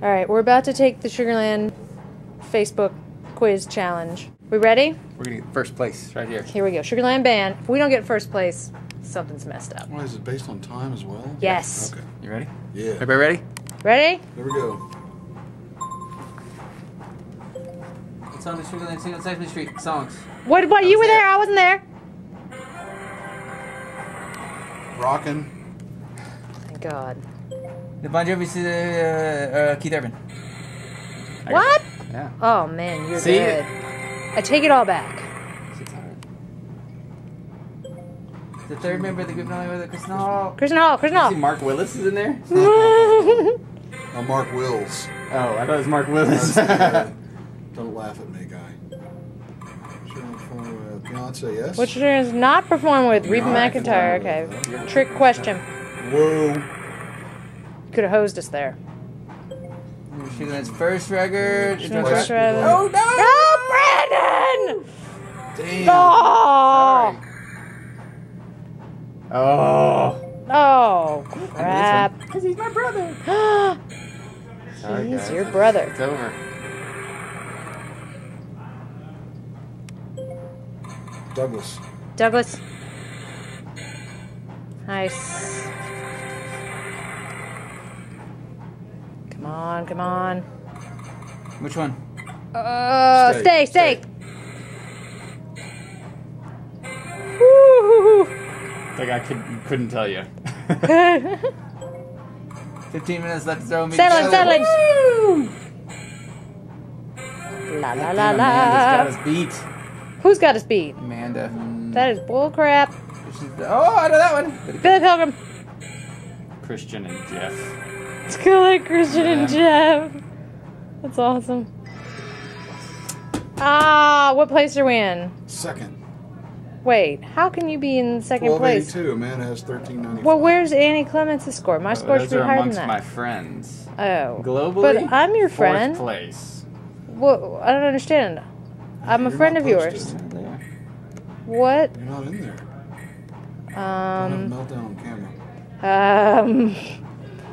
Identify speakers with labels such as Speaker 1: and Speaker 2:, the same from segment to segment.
Speaker 1: All right, we're about to take the Sugarland Facebook quiz challenge. We ready?
Speaker 2: We're gonna get first place right here.
Speaker 1: Here we go. Sugarland band. If we don't get first place, something's messed up.
Speaker 3: Why is it based on time as well?
Speaker 1: Yes.
Speaker 3: Okay.
Speaker 2: You ready?
Speaker 3: Yeah.
Speaker 2: Everybody ready?
Speaker 1: Ready?
Speaker 3: There we go.
Speaker 4: It's on the Sugarland Sing on Sesame Street songs.
Speaker 1: What? What? You were there. I wasn't there.
Speaker 3: Rockin'.
Speaker 1: Thank God.
Speaker 4: The Bon Jovi's uh, uh, Keith Urban.
Speaker 2: I
Speaker 1: What?
Speaker 2: Yeah.
Speaker 1: Oh man, you're
Speaker 2: See?
Speaker 1: good. I take it all back.
Speaker 4: The third member of the group, not only with it, Kristen Hall.
Speaker 1: Kristen Hall. Kristen
Speaker 2: See, Mark Willis is in there.
Speaker 3: Uh, Mark Wills.
Speaker 2: Oh, I thought it was Mark Willis.
Speaker 3: That's the, don't laugh at me, guy. Sure, for, Beyonce, yes?
Speaker 1: Which is not performed with Reba
Speaker 3: No, McEntire.
Speaker 1: Okay. Trick question.
Speaker 3: Whoa.
Speaker 1: Could have hosed us there.
Speaker 4: Sugarland's first record. It's
Speaker 1: Sugarland's
Speaker 4: on
Speaker 1: first record.
Speaker 4: Oh no!
Speaker 1: No, Brandon!
Speaker 3: Damn.
Speaker 1: Oh.
Speaker 2: oh!
Speaker 1: oh. Oh, crap.
Speaker 2: Because he's my brother.
Speaker 1: He's
Speaker 2: guys.
Speaker 1: your brother.
Speaker 2: It's over.
Speaker 3: Douglas.
Speaker 1: Douglas. Nice. On, come on.
Speaker 4: Which one?
Speaker 1: Uh, stay,
Speaker 3: Stay,
Speaker 1: stay.
Speaker 2: Like I could, couldn't tell you.
Speaker 4: 15 minutes left to throw me.
Speaker 1: settling,
Speaker 4: together.
Speaker 1: settling. La la la
Speaker 2: Damn, Amanda's got
Speaker 1: la.
Speaker 2: us beat.
Speaker 1: Who's got us beat?
Speaker 4: Amanda.
Speaker 1: That is bullcrap.
Speaker 4: She's- Oh, I know that one.
Speaker 1: Billy Pilgrim.
Speaker 2: Kristian and Jeff.
Speaker 1: It's kind of like Kristian and Jeff. That's awesome. Ah, what place are we in?
Speaker 3: Second.
Speaker 1: Wait, how can you be in second place?
Speaker 3: 1282. Amanda has 1395.
Speaker 1: Well, where's Annie Clements' score? My score should be higher than
Speaker 2: amongst
Speaker 1: that.
Speaker 2: my friends.
Speaker 1: Oh.
Speaker 2: Globally,
Speaker 1: But I'm your friend.
Speaker 2: fourth
Speaker 1: friend.
Speaker 2: place.
Speaker 1: Well, I don't understand. I'm a
Speaker 3: You're
Speaker 1: friend
Speaker 3: not
Speaker 1: of yours.
Speaker 3: posted.
Speaker 1: What?
Speaker 3: You're not in there. Don't have a
Speaker 1: Um.
Speaker 3: meltdown on camera.
Speaker 1: Um.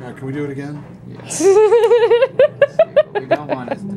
Speaker 3: All right, can we do it again?
Speaker 2: Yes.
Speaker 4: We don't want is to post this